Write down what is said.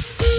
Ooh.